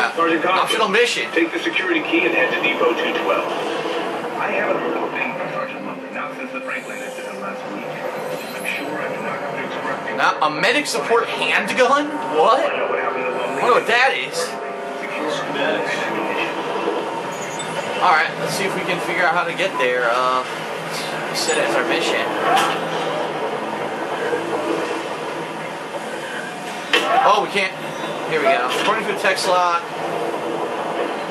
Yeah. Sergeant Cochran, Optional mission. Take the security key and head to Depot 212. I haven't heard a thing from Sergeant Lumley, not since the Franklin incident last week. I'm sure I do not have to express Now, a medic support handgun? I What? know what happened. I wonder what that is. Alright, let's see if we can figure out how to get there. Uh, set it as our mission. Oh, we can't. Here we go. According to a text log,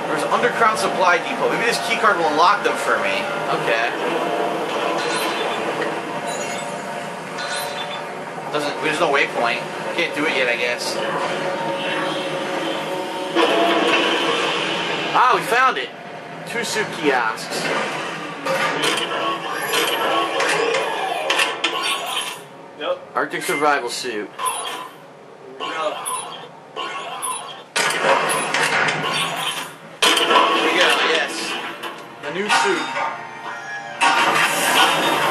there's an underground supply depot. Maybe this key card will unlock them for me. Okay. Doesn't. There's no waypoint. Can't do it yet, I guess. Ah, we found it. Two soup kiosks. Yep. Arctic survival suit. Here we go, yes. The new suit.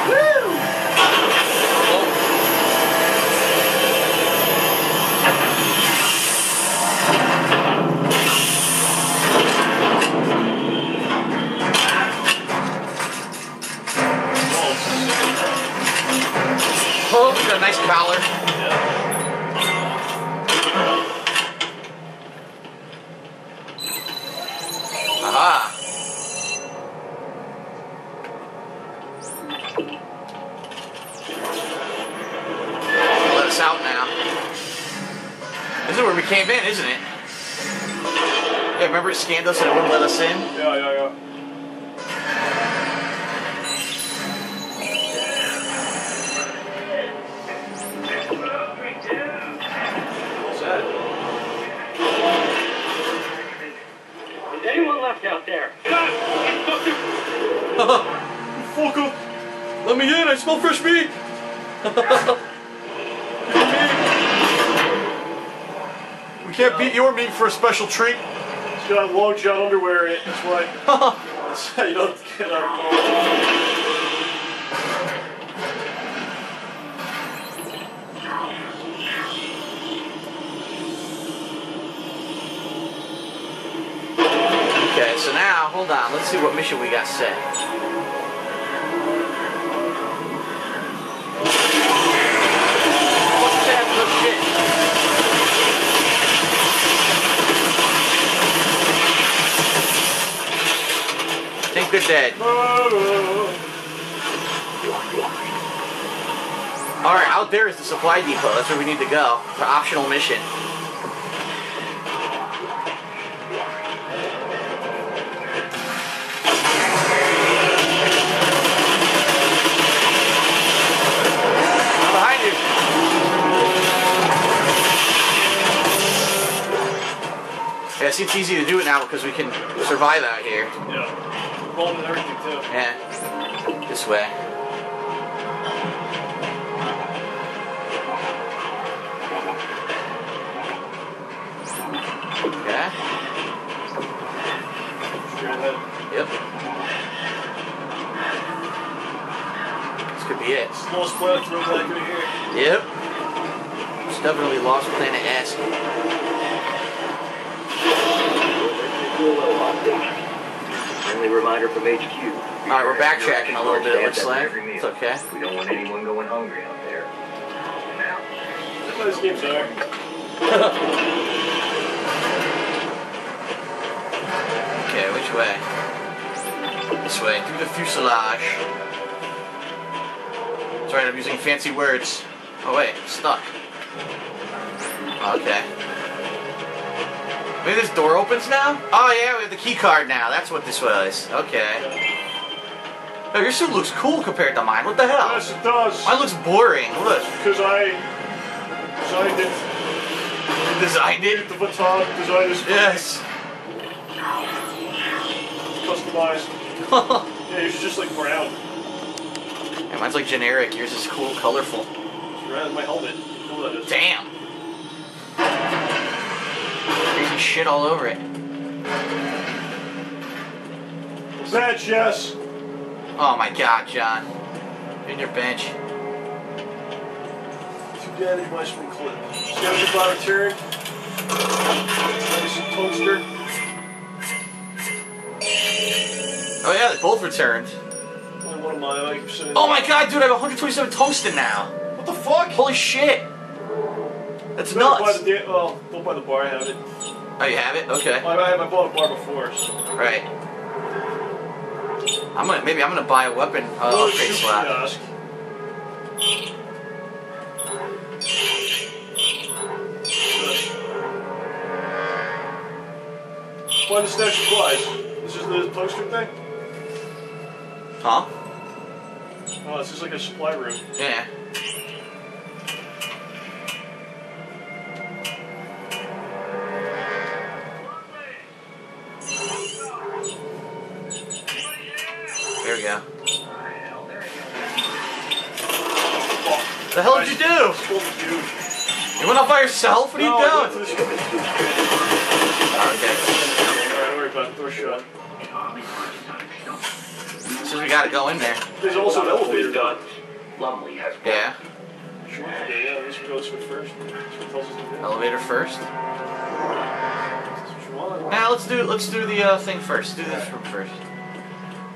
Woo! Oh, got a nice collar. Aha. Came in, isn't it? Yeah, remember it scanned us and it wouldn't let us in? Yeah, yeah, yeah. What's that? Is anyone left out there? Fucker! Let me in, I smell fresh meat! can't beat your meat for a special treat. It's got long john underwear in it, that's why. That's how you don't get out. Okay, so now, hold on, let's see what mission we got set. Think they're. Alright, out there is the supply depot. That's where we need to go. For optional mission. Yeah, see, it's easy to do it now because we can survive out here. Yeah. Phone and everything too. Yeah, this way. Okay. Straight ahead. Yep. This could be it. Smallest planet through that I could hear. Yep. It's definitely Lost Planet esque. Friendly reminder from HQ. All right, we're backtracking a little bit. It looks like it's okay. We don't want anyone going hungry out there. Now, That's why this game's there. Okay, which way? This way, through the fuselage. Sorry, I'm using fancy words. Oh wait, stuck. Okay. Maybe this door opens now? Oh yeah, we have the key card now. That's what this was. Okay. Oh, your suit looks cool compared to mine. What the hell? Yes, it does. Mine looks boring. Look. Because I designed it. You designed it? The baton designed this. Yes. Customized. Yeah, yours is just like brown. Yeah, mine's like generic. Yours is cool, colorful. It's red my helmet. You know what that is. Damn got shit all over it. Bench, yes. Oh my god, John. In your bench. Two daddy mushroom clip. Seventy five turn. Medicine poster. Oh yeah, they both returned. Only one of mine, Oh my god, dude, I have 127 toasted now. What the fuck? Holy shit. That's nuts. Buy well, don't buy the bar, I have it. Oh, you have it? Okay. I, I, I bought a bar before. So. Right. I'm gonna maybe I'm gonna buy a weapon uh, Oh, upgrade slot. kiosk. Find the stash supplies. This is the tungsten thing? Huh? Oh, this is like a supply room. Yeah. We go. The hell did you do? You went off by yourself? What are No, you doing? Okay. Alright, don't worry about it. Door shut. Says we gotta go in there. There's also an elevator. done. Lumley has Yeah. Sure. Yeah, yeah, this one goes for first. This one tells us do. Elevator first. Now let's do let's do the uh, thing first. Do this room first.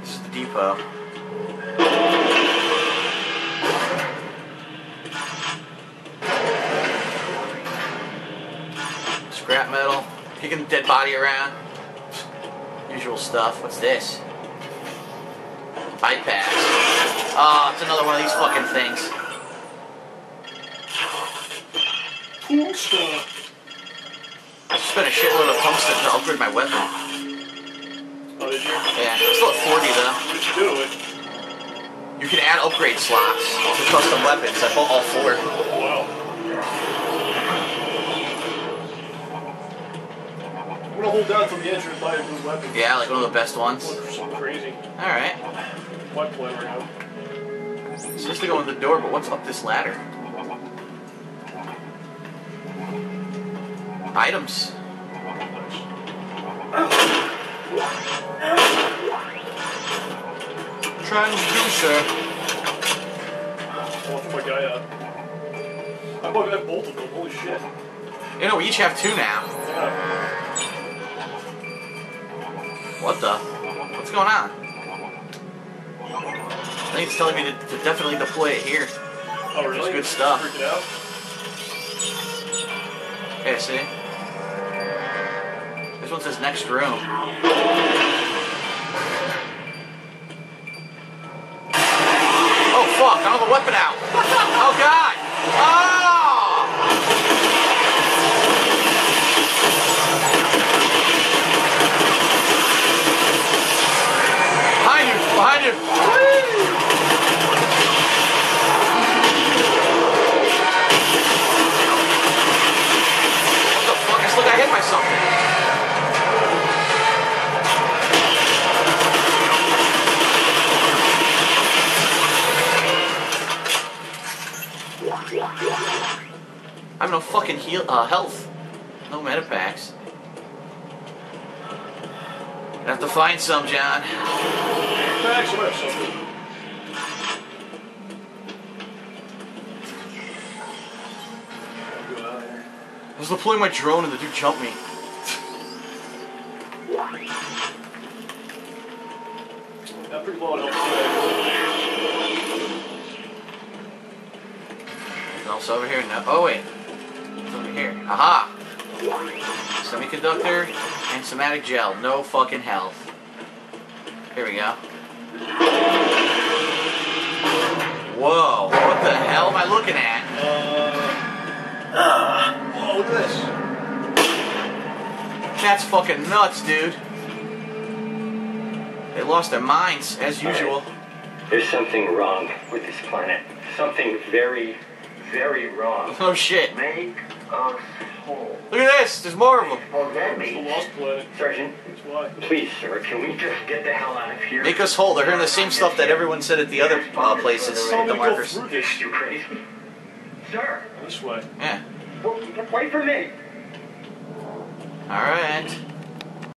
This is the depot. Scrap metal, kicking dead body around. Usual stuff. What's this? Bypass. Oh, it's another one of these fucking things. Tungsten. I spent a shitload of tungsten to upgrade my weapon. Did you? Yeah, I'm still at 40 though. What did you do to it? You can add upgrade slots to custom weapons. I bought all four. Wow. I'm gonna hold down till the entrance buy a good weapon. Yeah, like one of the best ones. Crazy. Alright. Right now. It's just to go in the door, but what's up this ladder? Items. Transducer. I'll watch my guy out. I might have both of them. Holy shit. You know, we each have two now. Yeah. What the? What's going on? I think it's telling me to, to definitely deploy it here. Oh, really? good stuff. Freak it out. Yeah, see? This one says next room. Oh fuck, I have a weapon out. Oh god! Oh! Fucking heal uh, health. No metapacks. I have to find some, John. Here. I was deploying my drone and the dude jumped me. Got pretty low also over here. No. Oh wait. Here. Aha! Semiconductor and somatic gel. No fucking health. Here we go. Whoa! What the hell am I looking at? today. Oh, look at this. That's fucking nuts, dude. They lost their minds as usual. There's something wrong with this planet. Something very, very wrong. Oh shit! Make. Look at this. There's more of them. Forget It's the me. Lost Planet. Sergeant, That's why. please, sir, can we just get the hell out of here? Make us whole. They're hearing the same stuff that everyone said at the other uh, places. Tell at me the to markers. this. You crazy? Sir, This way. Yeah. wait for me. All right.